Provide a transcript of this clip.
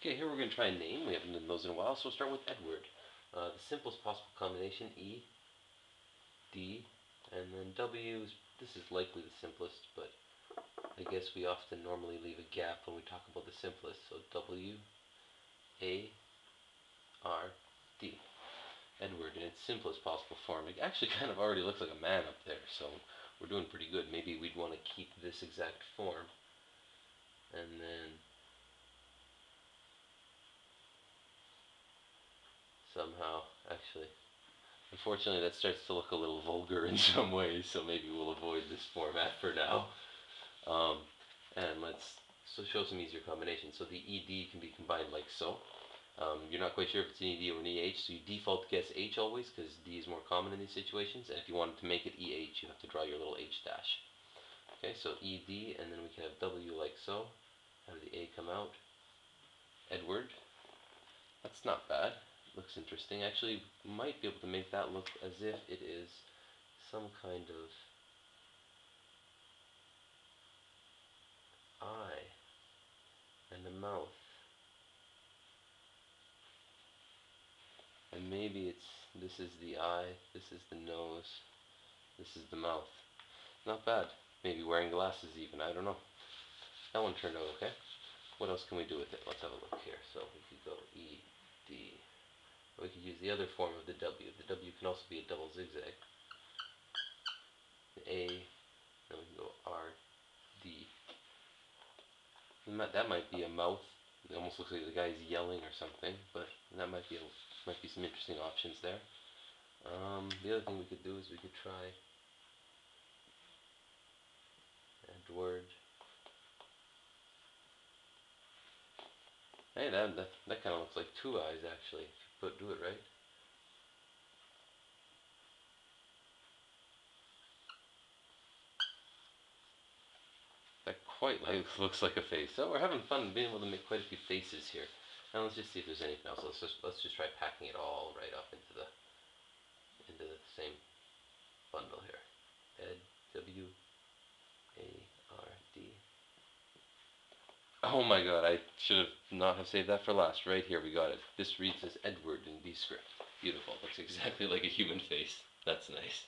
Okay, here we're going to try a name. We haven't done those in a while, so we'll start with Edward. Uh, the simplest possible combination, E, D, and then W. Is, this is likely the simplest, but I guess we often normally leave a gap when we talk about the simplest. So W, A, R, D. Edward in its simplest possible form. It actually kind of already looks like a man up there, so we're doing pretty good. Maybe we'd want to keep this exact form. And then somehow, actually. Unfortunately, that starts to look a little vulgar in some ways, so maybe we'll avoid this format for now. Um, and let's so show some easier combinations. So the ED can be combined like so. Um, you're not quite sure if it's an ED or an EH, so you default guess H always, because D is more common in these situations. And if you wanted to make it EH, you have to draw your little H dash. Okay, so ED, and then we can have W like so. Have the A come out. Edward. That's not bad looks interesting. Actually, might be able to make that look as if it is some kind of eye and a mouth. And maybe it's this is the eye, this is the nose, this is the mouth. Not bad. Maybe wearing glasses even, I don't know. That one turned out okay. What else can we do with it? Let's have a look here. So we could go E, D, the other form of the W. The W can also be a double zigzag. A, then we can go R, D. that might be a mouth. It almost looks like the guy's yelling or something, but that might be a, might be some interesting options there. Um, the other thing we could do is we could try Edward. Hey, that, that, that kind of looks like two eyes actually but do it right. That quite like, looks like a face. So we're having fun being able to make quite a few faces here. Now let's just see if there's anything else. Let's just let's just try packing it all right up into the into the same bundle here. Ed W A R D. Oh my god, I should have not have saved that for last. Right here, we got it. This reads as Edward in Dscript. Beautiful. Looks exactly like a human face. That's nice.